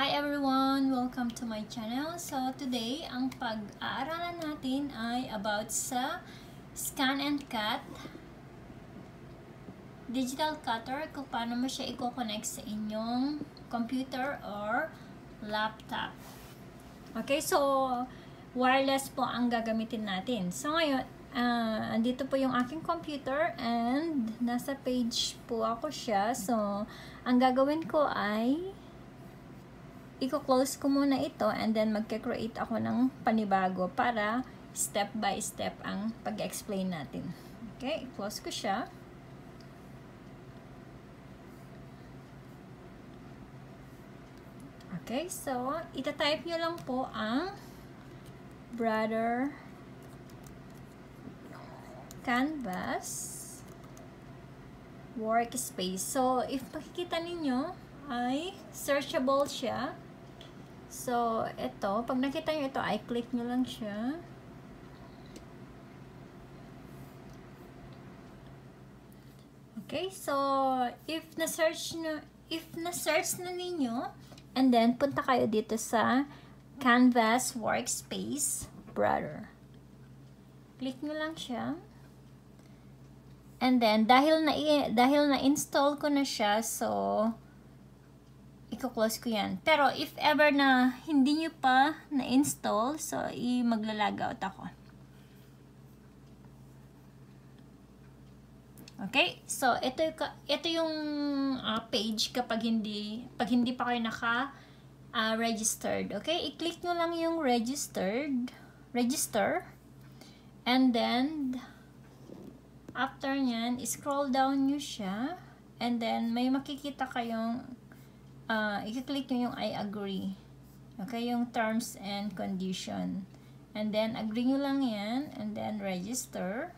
Hi everyone! Welcome to my channel. So today, ang pag-aaralan natin ay about sa scan and cut digital cutter kung paano mo siya i-connect sa inyong computer or laptop. Okay, so wireless po ang gagamitin natin. So ngayon, uh, andito po yung aking computer and nasa page po ako siya. So, ang gagawin ko ay i-close ko muna ito and then magke-create ako ng panibago para step by step ang pag-explain natin. Okay, close ko siya. Okay, so, itatype nyo lang po ang brother canvas workspace. So, if makikita ninyo, ay searchable siya. So, ito, pag nakita nyo ito, ay click nyo lang siya. Okay, so, if na-search na, if na-search na ninyo, And then, punta kayo dito sa Canvas Workspace Brother. Click nyo lang siya. And then, dahil na, dahil na-install ko na siya, so, i-close ko yan. Pero, if ever na hindi nyo pa na-install, so, i-magla-logout ako. Okay? So, ito, ito yung uh, page kapag hindi, pag hindi pa kayo naka uh, registered. Okay? I-click nyo lang yung registered, register, and then, after nyan, scroll down nyo siya, and then, may makikita kayong, uh, i-click nyo yung I agree. Okay? Yung terms and condition. And then, agree nyo lang yan, and then, register.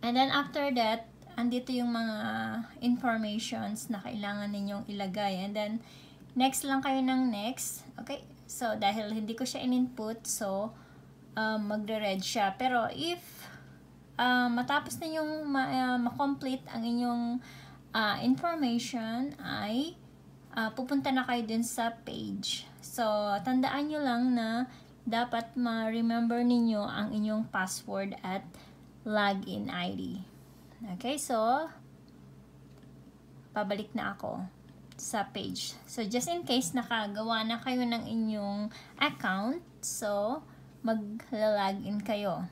And then after that, andito yung mga informations na kailangan ninyong ilagay. And then, next lang kayo ng next. Okay? So, dahil hindi ko siya in-input, so, um, magre-read siya. Pero, if uh, matapos ninyong ma-complete uh, ma ang inyong uh, information, ay uh, pupunta na kayo dun sa page. So, tandaan nyo lang na dapat ma-remember ninyo ang inyong password at login ID. Okay, so, pabalik na ako sa page. So, just in case nakagawa na kayo ng inyong account, so, mag-login kayo.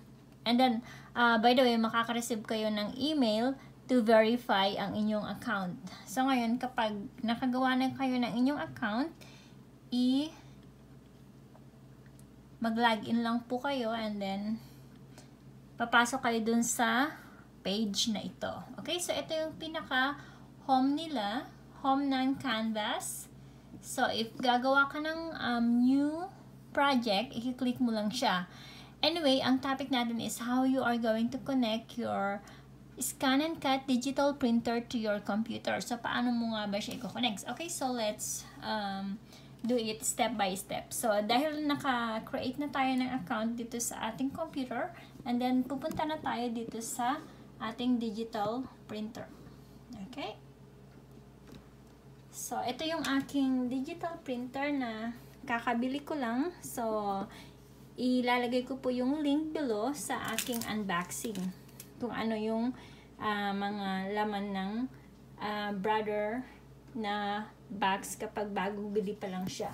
And then, uh, by the way, makaka-receive kayo ng email to verify ang inyong account. So, ngayon, kapag nakagawa na kayo ng inyong account, i mag-login lang po kayo and then papasok kayo dun sa page na ito. Okay, so ito yung pinaka home nila, home ng Canvas. So, if gagawa ka ng um, new project, i-click mo lang siya. Anyway, ang topic natin is how you are going to connect your scan and cut digital printer to your computer. So, paano mo nga ba siya i-connect? Okay, so let's um, do it step by step. So, dahil naka-create na tayo ng account dito sa ating computer, And then, pupunta na tayo dito sa ating digital printer. Okay? So, ito yung aking digital printer na kakabili ko lang. So, ilalagay ko po yung link below sa aking unboxing. Kung ano yung uh, mga laman ng uh, brother na box kapag bagong bili pa lang siya.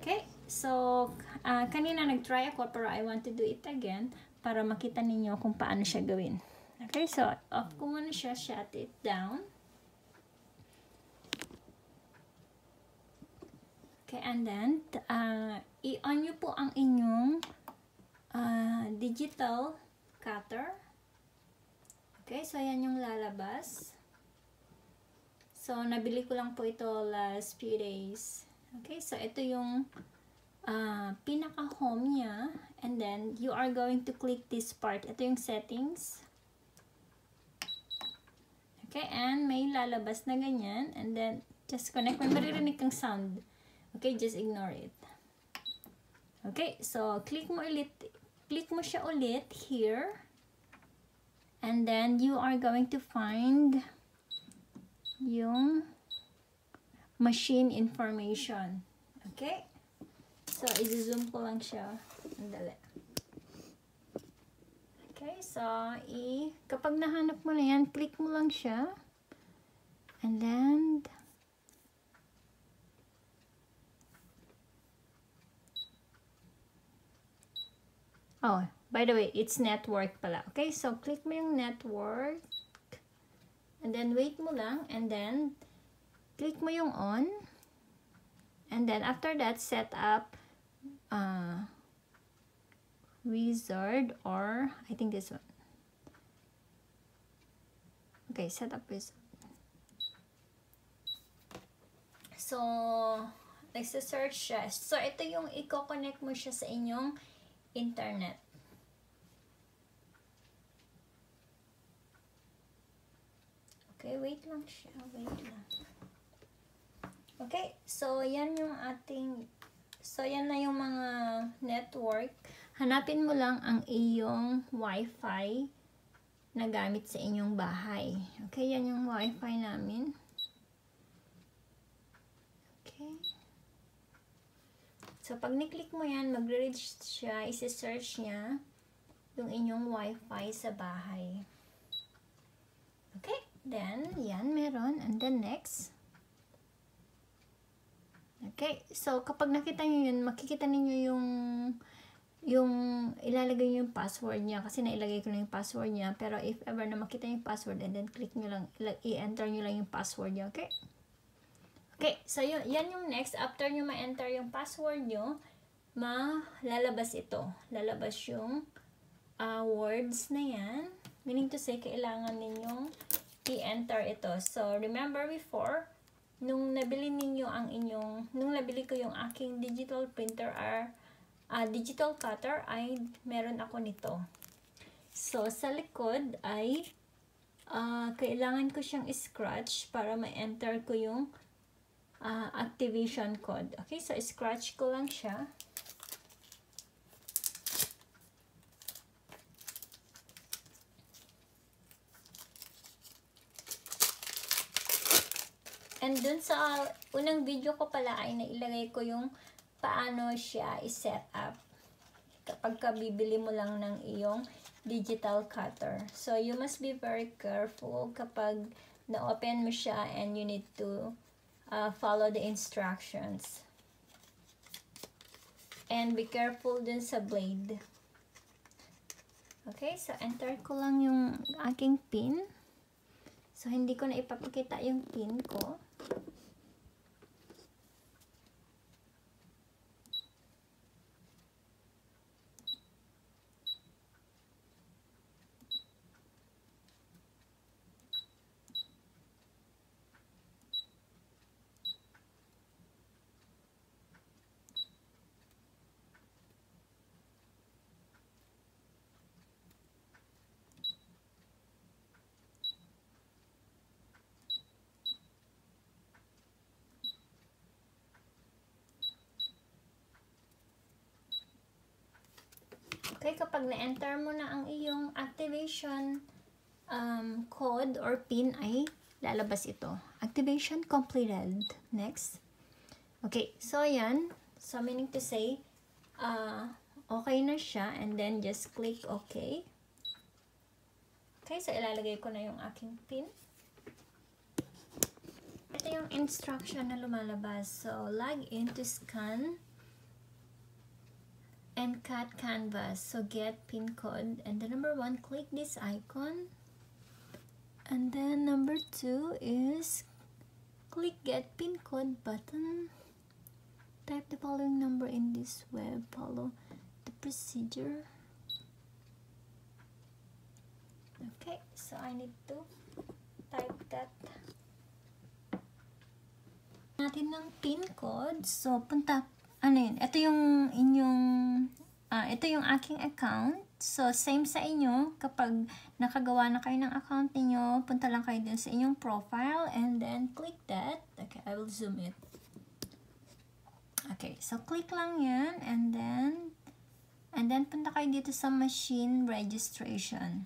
Okay? So, uh, kanina nag-try ako pero I want to do it again para makita ninyo kung paano siya gawin. Okay, so off ko muna siya, shut it down. Okay, and then, uh, i-on nyo po ang inyong uh, digital cutter. Okay, so yan yung lalabas. So, nabili ko lang po ito last few days. Okay, so ito yung uh, pinaka-home niya. And then, you are going to click this part. Ito yung settings. Okay, and may lalabas na ganyan. And then, just connect. May maririnig kang sound. Okay, just ignore it. Okay, so, click mo ulit. Click mo siya ulit here. And then, you are going to find yung machine information. Okay? So, i-zoom ko lang siya. Andali. Okay, so, i kapag nahanap mo na yan, click mo lang siya. And then, oh, by the way, it's network pala. Okay, so click mo yung network. And then, wait mo lang. And then, click mo yung on. And then, after that, set up uh, wizard or, I think this one. Okay, set up wizard. So, nagsa-search siya. So, ito yung i-connect mo siya sa inyong internet. Okay, wait lang siya. Wait lang. Okay, so yan yung ating So yan na yung mga network. Hanapin mo lang ang iyong wifi na gamit sa inyong bahay. Okay, yan yung wifi namin. Okay. So pag ni-click mo yan, magre-reach siya, isi-search niya yung inyong wifi sa bahay. Okay. Then, yan, meron. And then, next. Okay. So, kapag nakita nyo yun, makikita ninyo yung yung ilalagay nyo yung password niya kasi nailagay ko na yung password niya pero if ever na makita yung password and then click nyo lang i-enter nyo lang yung password niya okay okay so yun, yan yung next after nyo ma-enter yung password nyo malalabas ito lalabas yung uh, words na yan meaning to say kailangan ninyong i-enter ito. So, remember before, nung nabili ninyo ang inyong, nung nabili ko yung aking digital printer or uh, digital cutter, ay meron ako nito. So, sa likod ay uh, kailangan ko siyang scratch para ma-enter ko yung uh, activation code. Okay, so scratch ko lang siya. And dun sa unang video ko pala ay nailagay ko yung paano siya i-set up kapag ka bibili mo lang ng iyong digital cutter. So, you must be very careful kapag na-open mo siya and you need to uh, follow the instructions. And be careful dun sa blade. Okay, so enter ko lang yung aking pin. So, hindi ko na ipapakita yung pin ko. Okay, kapag na-enter mo na ang iyong activation um, code or PIN ay lalabas ito. Activation completed. Next. Okay, so yan. So, meaning to say, uh, okay na siya and then just click OK. Okay, so ilalagay ko na yung aking PIN. Ito yung instruction na lumalabas. So, log in to scan and cut canvas. So get pin code. And the number one click this icon. And then number two is click get pin code button. Type the following number in this web. Follow the procedure. Okay so I need to type that. Natin ng pin code. So punta ano yun, ito yung inyong, uh, ito yung aking account. So, same sa inyo, kapag nakagawa na kayo ng account niyo punta lang kayo dun sa inyong profile and then click that. Okay, I will zoom it. Okay, so click lang yan and then, and then punta kayo dito sa machine registration.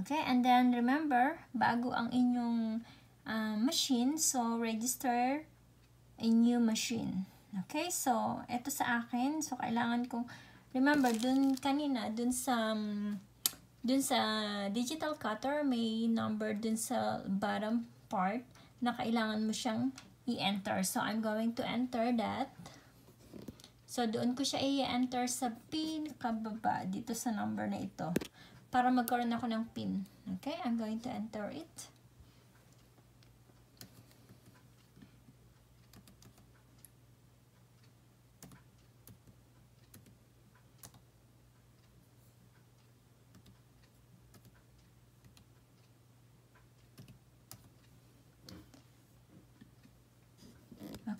Okay, and then remember, bago ang inyong uh, machine, so register new machine. Okay, so, ito sa akin. So, kailangan kong, remember, dun kanina, dun sa, um, dun sa digital cutter, may number dun sa bottom part na kailangan mo siyang i-enter. So, I'm going to enter that. So, doon ko siya i-enter sa pinakababa dito sa number na ito para magkaroon ako ng pin. Okay, I'm going to enter it.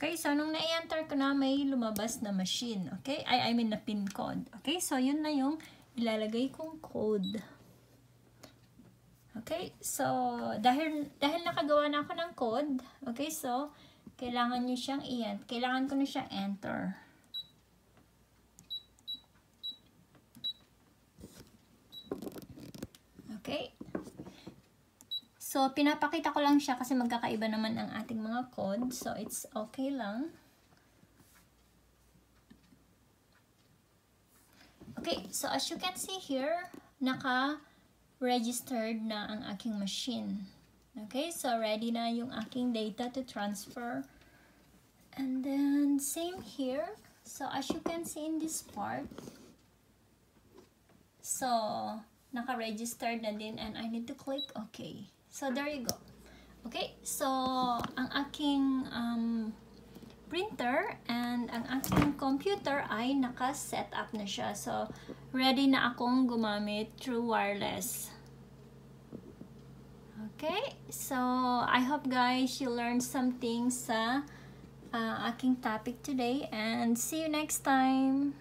Okay, so nung na-enter ko na, may lumabas na machine. Okay, I, I mean na pin code. Okay, so yun na yung ilalagay kong code. Okay, so dahil, dahil nakagawa na ako ng code, okay, so kailangan nyo siyang i Kailangan ko na siyang enter. Okay. So, pinapakita ko lang siya kasi magkakaiba naman ang ating mga code. So, it's okay lang. Okay, so as you can see here, naka-registered na ang aking machine. Okay, so ready na yung aking data to transfer. And then, same here. So, as you can see in this part, so, naka-registered na din and I need to click OK. So, there you go. Okay, so, ang aking um, printer and ang aking computer ay naka-set up na siya. So, ready na akong gumamit through wireless. Okay, so, I hope guys you learned something sa uh, aking topic today and see you next time.